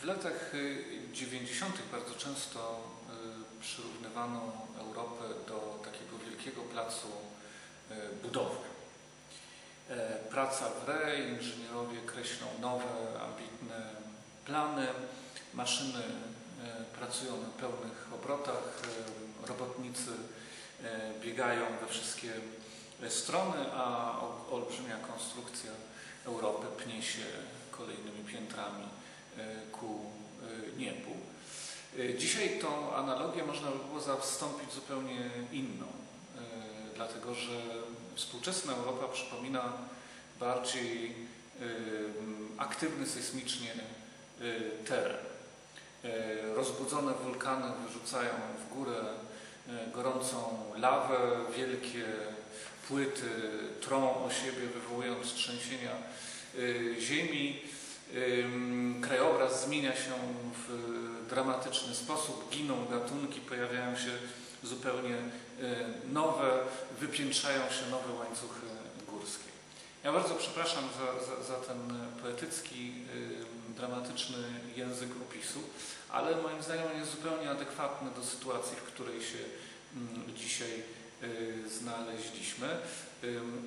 W latach 90. bardzo często przyrównywano Europę do takiego wielkiego placu budowy. Praca w re, inżynierowie kreślą nowe, ambitne plany, maszyny pracują na pełnych obrotach, robotnicy biegają we wszystkie strony, a olbrzymia konstrukcja Europy pnie się kolejnymi piętrami ku niebu. Dzisiaj tą analogię można by było zastąpić zupełnie inną, dlatego że współczesna Europa przypomina bardziej aktywny sejsmicznie teren. Rozbudzone wulkany wyrzucają w górę gorącą lawę, wielkie płyty trą o siebie, wywołując trzęsienia ziemi. Krajobraz zmienia się w dramatyczny sposób, giną gatunki, pojawiają się zupełnie nowe, wypiętrzają się nowe łańcuchy górskie. Ja bardzo przepraszam za, za, za ten poetycki, dramatyczny język opisu, ale moim zdaniem on jest zupełnie adekwatny do sytuacji, w której się dzisiaj znaleźliśmy.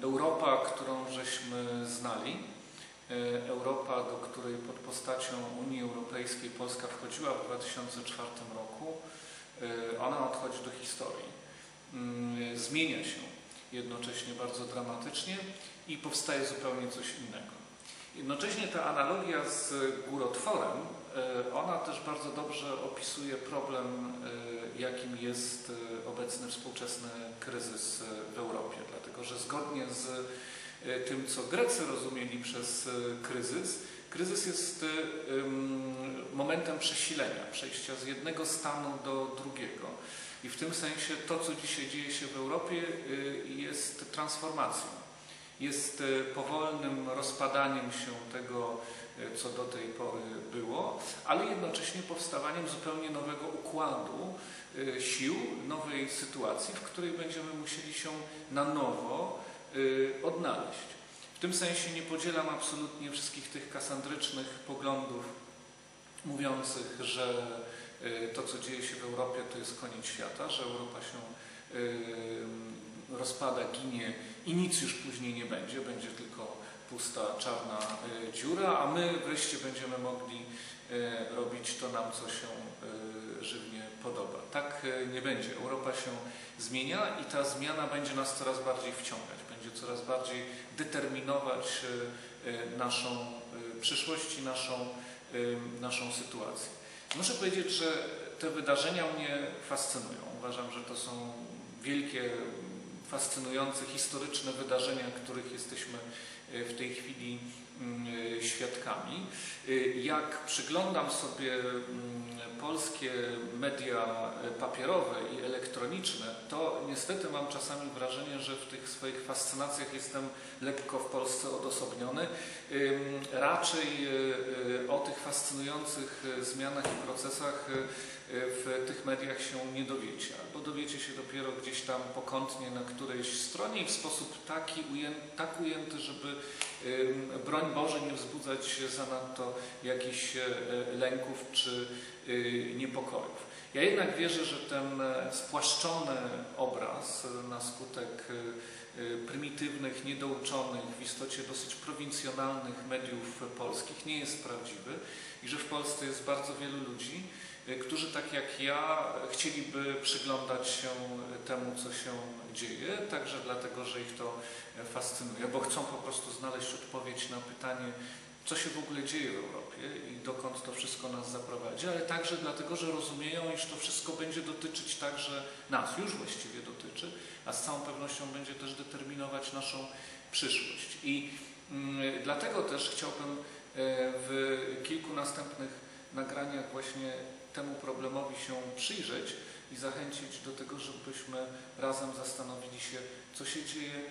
Europa, którą żeśmy znali, Europa, do której pod postacią Unii Europejskiej Polska wchodziła w 2004 roku, ona odchodzi do historii. Zmienia się jednocześnie bardzo dramatycznie i powstaje zupełnie coś innego. Jednocześnie ta analogia z górotworem, ona też bardzo dobrze opisuje problem, jakim jest obecny współczesny kryzys w Europie. Dlatego, że zgodnie z tym, co Grecy rozumieli przez kryzys, kryzys jest momentem przesilenia, przejścia z jednego stanu do drugiego. I w tym sensie to, co dzisiaj dzieje się w Europie, jest transformacją. Jest powolnym rozpadaniem się tego, co do tej pory było, ale jednocześnie powstawaniem zupełnie nowego układu sił, nowej sytuacji, w której będziemy musieli się na nowo odnaleźć. W tym sensie nie podzielam absolutnie wszystkich tych kasandrycznych poglądów mówiących, że to, co dzieje się w Europie, to jest koniec świata, że Europa się rozpada, ginie i nic już później nie będzie, będzie tylko pusta, czarna dziura, a my wreszcie będziemy mogli robić to nam, co się żywnie podoba. Tak nie będzie. Europa się zmienia i ta zmiana będzie nas coraz bardziej wciągać, będzie coraz bardziej determinować naszą przyszłość i naszą, naszą sytuację. Muszę powiedzieć, że te wydarzenia mnie fascynują. Uważam, że to są wielkie, fascynujące, historyczne wydarzenia, których jesteśmy w tej chwili świadkami. Jak przyglądam sobie polskie media papierowe i elektroniczne, to niestety mam czasami wrażenie, że w tych swoich fascynacjach jestem lekko w Polsce odosobniony. Raczej o tych fascynujących zmianach i procesach w tych mediach się nie dowiecie, albo dowiecie się dopiero gdzieś tam pokątnie na którejś stronie i w sposób taki ujęty, tak ujęty, żeby broń Boże nie wzbudzać zanadto jakichś lęków czy niepokojów. Ja jednak wierzę, że ten spłaszczony obraz na skutek prymitywnych, niedouczonych, w istocie dosyć prowincjonalnych mediów polskich nie jest prawdziwy i że w Polsce jest bardzo wielu ludzi, którzy tak jak ja chcieliby przyglądać się temu, co się dzieje, także dlatego, że ich to fascynuje, bo chcą po prostu znaleźć odpowiedź na pytanie, co się w ogóle dzieje w Europie i dokąd to wszystko nas zaprowadzi, ale także dlatego, że rozumieją, iż to wszystko będzie dotyczyć także nas, już właściwie dotyczy, a z całą pewnością będzie też determinować naszą przyszłość. I mm, dlatego też chciałbym w kilku następnych nagraniach właśnie temu problemowi się przyjrzeć i zachęcić do tego, żebyśmy razem zastanowili się, co się dzieje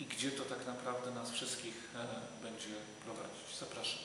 i gdzie to tak naprawdę nas wszystkich będzie prowadzić. Zapraszam.